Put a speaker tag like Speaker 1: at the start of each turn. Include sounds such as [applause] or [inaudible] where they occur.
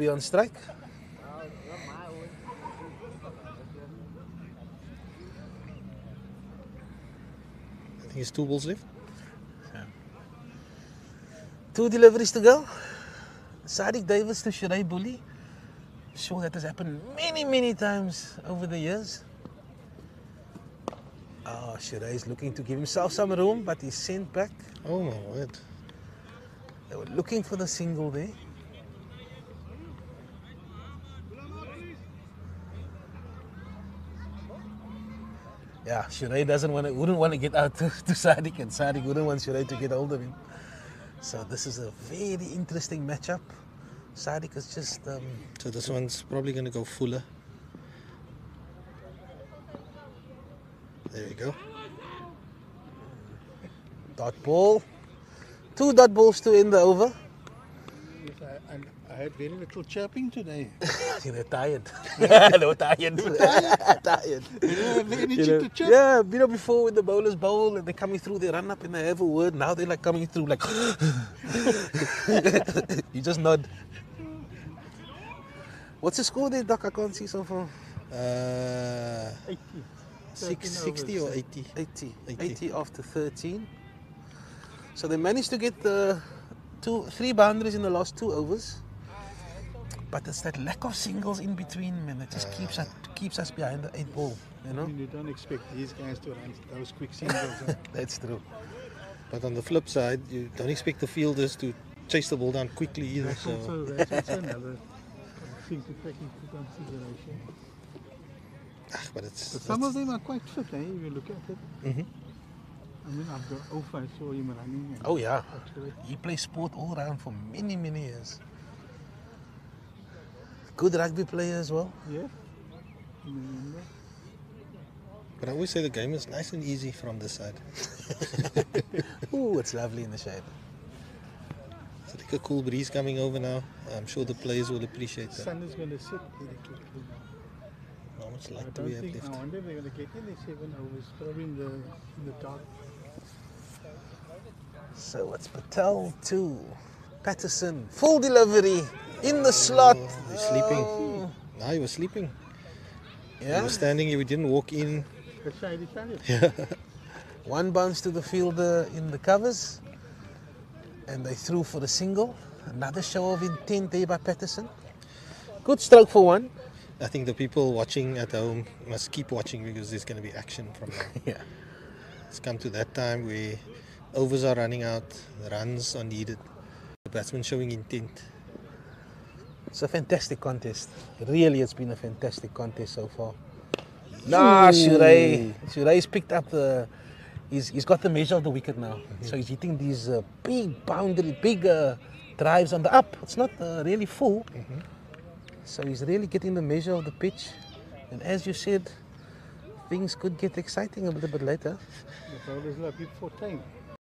Speaker 1: be on strike.
Speaker 2: I think it's two balls left.
Speaker 1: Two deliveries to go. Sadiq Davis to Shirai Bully. Sure, that has happened many, many times over the years. Ah, Shirai is looking to give himself some room, but he's sent back.
Speaker 2: Oh my word.
Speaker 1: They were looking for the single there. Yeah, Shirai doesn't want to, wouldn't want to get out [laughs] to, to Sadiq, and Sadiq wouldn't want Shirai to get hold of him. So this is a very interesting matchup. Sadiq is just um,
Speaker 2: So this one's probably going to go fuller. There we go.
Speaker 1: dot ball. Two dot balls to end the over.
Speaker 3: Yes, I, and I had very little chirping today. [laughs]
Speaker 1: They're [laughs] [laughs] tired. they were tired. tired.
Speaker 3: You don't have the energy
Speaker 1: You know,
Speaker 3: to chirp.
Speaker 1: yeah, you know, before when the bowlers bowl and they're coming through, they run up and they have a word. Now they're like coming through like you just nod. What's the score there, Doc? I can't see so far.
Speaker 2: Uh,
Speaker 3: 80.
Speaker 2: six, 60 or
Speaker 3: overs.
Speaker 2: 80?
Speaker 1: 80.
Speaker 2: 80.
Speaker 1: 80 after 13. So they managed to get the two, three boundaries in the last two overs. But it's that lack of singles in between, man, that just keeps us keeps us behind the eight ball. You
Speaker 3: I
Speaker 1: know,
Speaker 3: mean, you don't expect these guys to run those quick [laughs] singles. huh?
Speaker 1: that's true.
Speaker 2: But on the flip side, you don't expect the fielders to chase the ball down quickly either.
Speaker 3: That's
Speaker 2: So
Speaker 3: also, that's also another thing to take into consideration.
Speaker 2: ah, but it's,
Speaker 3: But some of them are quite fit, eh? If you look at it.
Speaker 2: Mhm.
Speaker 3: I mean, I've got Ofa, I saw him running. and
Speaker 1: Oh yeah, he plays sport all around for many many years. Good rugby player as well.
Speaker 3: Yeah.
Speaker 2: But I always say the game is nice and easy from this side. [laughs]
Speaker 1: Ooh, it's lovely in the shade.
Speaker 2: It's like a cool breeze coming over now. I'm sure the players will appreciate
Speaker 3: The
Speaker 2: that.
Speaker 3: sun is going to set very quickly now.
Speaker 2: How much
Speaker 3: I
Speaker 2: light do we have
Speaker 3: think, I wonder if they're going to get in the seven overs, probably in the, in the dark.
Speaker 1: So it's Patel to, Patterson full delivery in the slot.
Speaker 2: He's sleeping. Ah. No, he was sleeping. He
Speaker 1: Yeah.
Speaker 2: was standing here. We didn't walk in.
Speaker 3: The shiny shiny.
Speaker 1: One bounce to the fielder in the covers, and they threw for the single. Another show of intent there by Patterson. Good stroke for one.
Speaker 2: I think the people watching at home must keep watching because there's going to be action from now. [laughs]
Speaker 1: Yeah.
Speaker 2: It's come to that time where overs are running out, runs are needed, the batsman showing intent.
Speaker 1: It's a fantastic contest. Really, it's been a fantastic contest so far. Nah, Shuray. Shuray's picked up the. He's, he's got the measure of the wicket now. So he's hitting these uh, big boundary, big uh, drives on the up. It's not uh, really full. So he's really getting the measure of the pitch. And as you said, things could get exciting a little bit later.
Speaker 3: The bowlers love it for time.